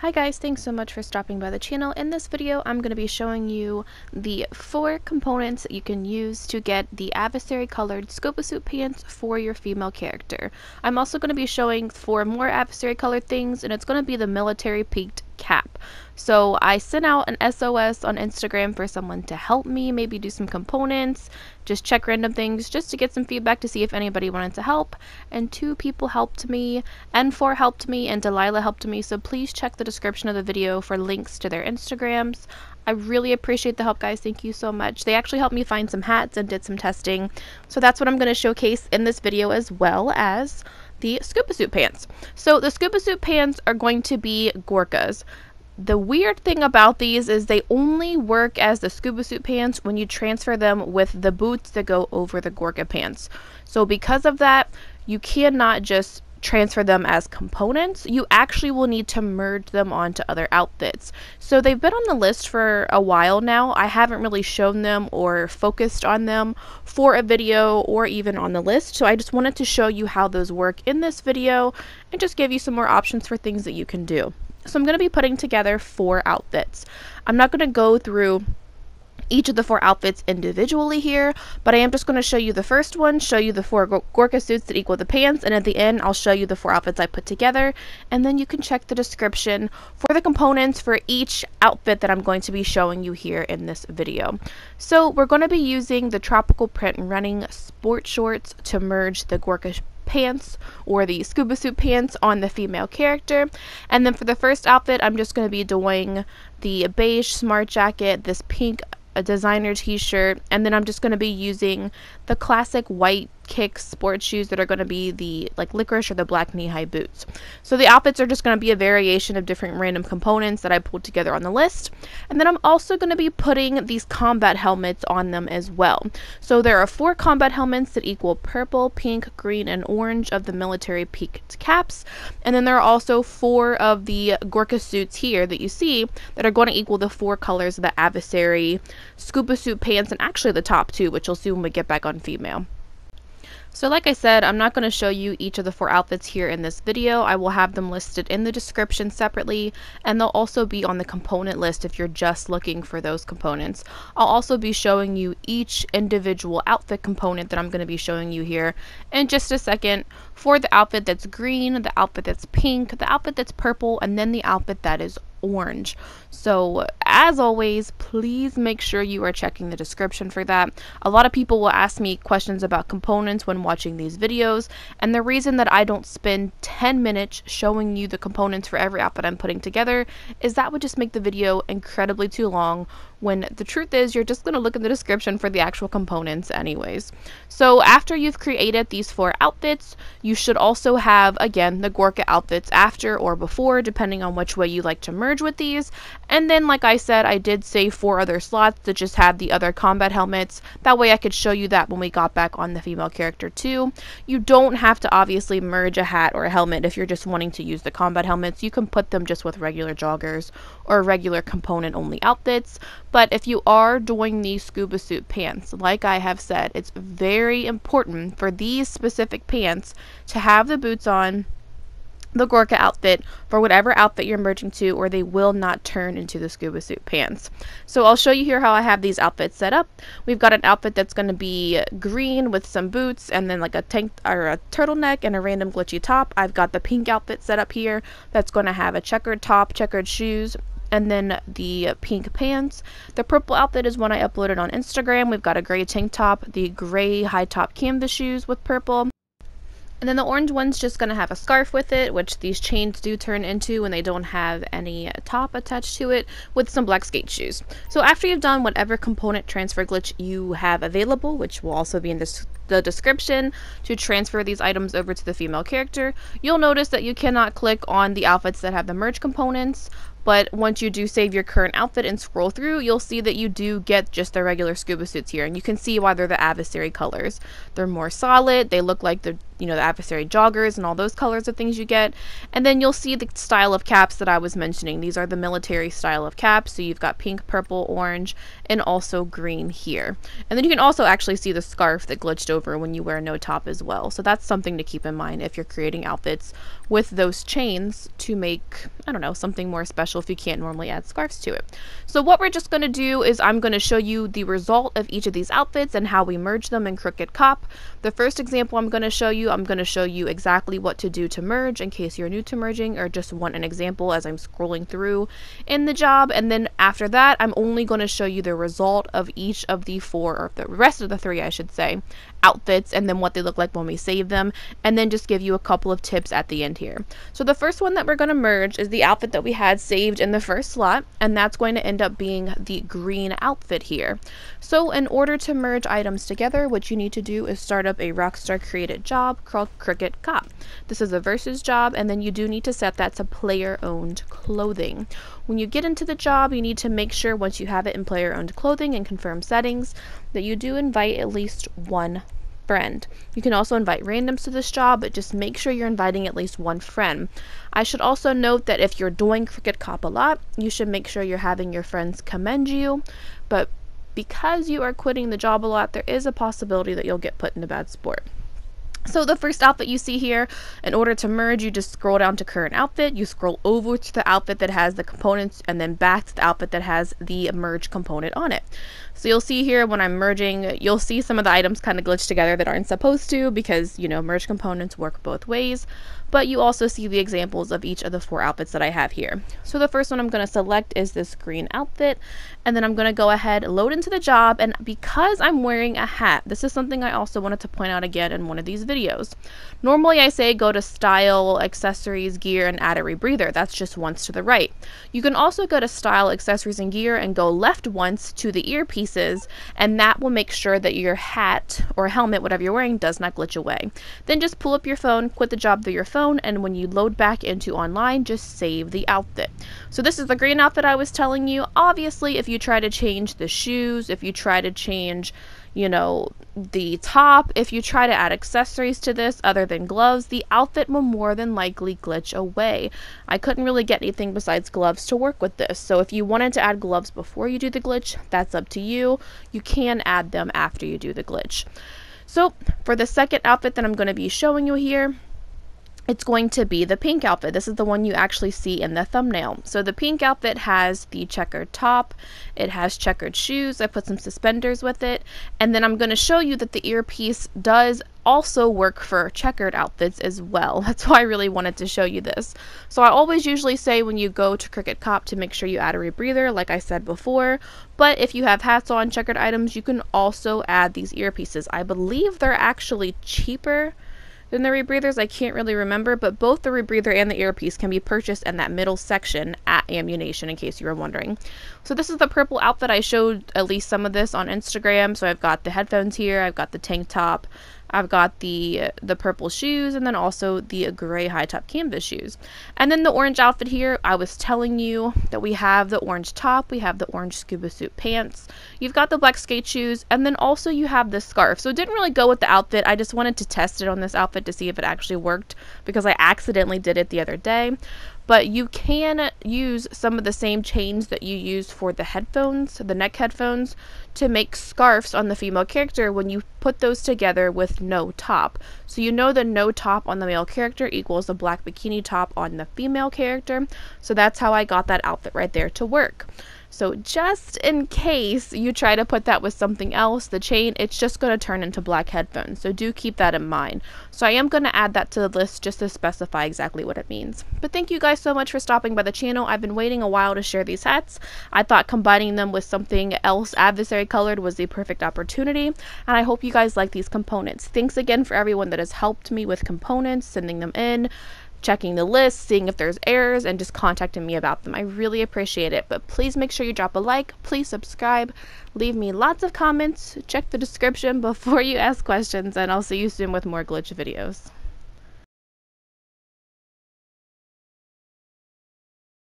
Hi guys, thanks so much for stopping by the channel. In this video, I'm going to be showing you the four components that you can use to get the adversary colored scuba suit pants for your female character. I'm also going to be showing four more adversary colored things, and it's going to be the military peaked cap. So I sent out an SOS on Instagram for someone to help me, maybe do some components, just check random things, just to get some feedback to see if anybody wanted to help. And two people helped me, N4 helped me, and Delilah helped me. So please check the description of the video for links to their Instagrams. I really appreciate the help, guys. Thank you so much. They actually helped me find some hats and did some testing. So that's what I'm going to showcase in this video as well as the scuba suit pants. So the scuba suit pants are going to be Gorkas. The weird thing about these is they only work as the scuba suit pants when you transfer them with the boots that go over the Gorka pants. So because of that, you cannot just transfer them as components, you actually will need to merge them onto other outfits. So they've been on the list for a while now. I haven't really shown them or focused on them for a video or even on the list. So I just wanted to show you how those work in this video and just give you some more options for things that you can do. So I'm going to be putting together four outfits. I'm not going to go through each of the four outfits individually here, but I am just going to show you the first one, show you the four Gorka suits that equal the pants, and at the end I'll show you the four outfits I put together, and then you can check the description for the components for each outfit that I'm going to be showing you here in this video. So we're going to be using the tropical print running sport shorts to merge the Gorka pants or the scuba suit pants on the female character. And then for the first outfit, I'm just going to be doing the beige smart jacket, this pink a designer t-shirt and then I'm just going to be using the classic white kick sports shoes that are going to be the like licorice or the black knee-high boots. So the outfits are just going to be a variation of different random components that I pulled together on the list. And then I'm also going to be putting these combat helmets on them as well. So there are four combat helmets that equal purple, pink, green, and orange of the military peaked caps. And then there are also four of the Gorka suits here that you see that are going to equal the four colors of the adversary scuba suit pants and actually the top two, which you'll see when we get back on female. So like I said, I'm not going to show you each of the four outfits here in this video. I will have them listed in the description separately, and they'll also be on the component list if you're just looking for those components. I'll also be showing you each individual outfit component that I'm going to be showing you here in just a second for the outfit that's green, the outfit that's pink, the outfit that's purple, and then the outfit that is orange. So, as always, please make sure you are checking the description for that. A lot of people will ask me questions about components when watching these videos, and the reason that I don't spend 10 minutes showing you the components for every outfit I'm putting together is that would just make the video incredibly too long when the truth is you're just going to look in the description for the actual components anyways. So after you've created these four outfits, you should also have, again, the Gorka outfits after or before, depending on which way you like to merge with these. And then, like I said, I did save four other slots that just had the other combat helmets. That way I could show you that when we got back on the female character too. You don't have to obviously merge a hat or a helmet if you're just wanting to use the combat helmets. You can put them just with regular joggers or regular component only outfits. But if you are doing these scuba suit pants, like I have said, it's very important for these specific pants to have the boots on the Gorka outfit for whatever outfit you're merging to or they will not turn into the scuba suit pants. So I'll show you here how I have these outfits set up. We've got an outfit that's going to be green with some boots and then like a tank or a turtleneck and a random glitchy top. I've got the pink outfit set up here that's going to have a checkered top, checkered shoes, and then the pink pants. The purple outfit is one I uploaded on Instagram. We've got a gray tank top, the gray high top canvas shoes with purple. And then the orange one's just going to have a scarf with it, which these chains do turn into when they don't have any top attached to it, with some black skate shoes. So after you've done whatever component transfer glitch you have available, which will also be in this, the description to transfer these items over to the female character, you'll notice that you cannot click on the outfits that have the merge components, but once you do save your current outfit and scroll through, you'll see that you do get just the regular scuba suits here, and you can see why they're the adversary colors. They're more solid, they look like the you know the adversary joggers and all those colors of things you get. And then you'll see the style of caps that i was mentioning. These are the military style of caps. So you've got pink purple orange and also green here. And then you can also actually see the scarf that glitched over when you wear no top as well. So that's something to keep in mind if you're creating outfits with those chains to make i don't know something more special if you can't normally add scarves to it so what we're just going to do is i'm going to show you the result of each of these outfits and how we merge them in crooked cop the first example i'm going to show you I'm going to show you exactly what to do to merge in case you're new to merging or just want an example as I'm scrolling through in the job. And then after that, I'm only going to show you the result of each of the four, or the rest of the three, I should say, outfits and then what they look like when we save them. And then just give you a couple of tips at the end here. So the first one that we're going to merge is the outfit that we had saved in the first slot. And that's going to end up being the green outfit here. So in order to merge items together, what you need to do is start up a Rockstar created job called Crooked Cop. This is a versus job, and then you do need to set that to player owned clothing. When you get into the job, you need to make sure once you have it in player owned clothing and confirm settings that you do invite at least one friend. You can also invite randoms to this job, but just make sure you're inviting at least one friend. I should also note that if you're doing Crooked Cop a lot, you should make sure you're having your friends commend you, but because you are quitting the job a lot, there is a possibility that you'll get put in a bad sport. So the first outfit you see here, in order to merge, you just scroll down to current outfit, you scroll over to the outfit that has the components, and then back to the outfit that has the merge component on it. So you'll see here when I'm merging, you'll see some of the items kind of glitch together that aren't supposed to because, you know, merge components work both ways but you also see the examples of each of the four outfits that I have here. So the first one I'm going to select is this green outfit, and then I'm going to go ahead, load into the job, and because I'm wearing a hat, this is something I also wanted to point out again in one of these videos. Normally I say go to style, accessories, gear, and add a rebreather. That's just once to the right. You can also go to style, accessories, and gear and go left once to the earpieces, and that will make sure that your hat or helmet, whatever you're wearing, does not glitch away. Then just pull up your phone, quit the job through your phone, phone and when you load back into online just save the outfit. So this is the green outfit I was telling you. Obviously if you try to change the shoes, if you try to change you know, the top, if you try to add accessories to this other than gloves, the outfit will more than likely glitch away. I couldn't really get anything besides gloves to work with this, so if you wanted to add gloves before you do the glitch, that's up to you. You can add them after you do the glitch. So for the second outfit that I'm going to be showing you here, it's going to be the pink outfit. This is the one you actually see in the thumbnail. So the pink outfit has the checkered top, it has checkered shoes, I put some suspenders with it, and then I'm going to show you that the earpiece does also work for checkered outfits as well. That's why I really wanted to show you this. So I always usually say when you go to Crooked Cop to make sure you add a rebreather, like I said before, but if you have hats on checkered items, you can also add these earpieces. I believe they're actually cheaper than the rebreathers, I can't really remember, but both the rebreather and the earpiece can be purchased in that middle section at Ammu-Nation, in case you were wondering. So this is the purple outfit. I showed at least some of this on Instagram. So I've got the headphones here, I've got the tank top, I've got the the purple shoes and then also the gray high top canvas shoes. And then the orange outfit here, I was telling you that we have the orange top, we have the orange scuba suit pants, you've got the black skate shoes, and then also you have the scarf. So it didn't really go with the outfit. I just wanted to test it on this outfit to see if it actually worked because I accidentally did it the other day but you can use some of the same chains that you use for the headphones, the neck headphones, to make scarves on the female character when you put those together with no top. So you know the no top on the male character equals the black bikini top on the female character. So that's how I got that outfit right there to work. So just in case you try to put that with something else, the chain, it's just going to turn into black headphones. So do keep that in mind. So I am going to add that to the list just to specify exactly what it means. But thank you guys so much for stopping by the channel. I've been waiting a while to share these hats. I thought combining them with something else adversary colored was the perfect opportunity. And I hope you guys like these components. Thanks again for everyone that has helped me with components, sending them in checking the list, seeing if there's errors, and just contacting me about them. I really appreciate it. But please make sure you drop a like, please subscribe, leave me lots of comments, check the description before you ask questions, and I'll see you soon with more glitch videos.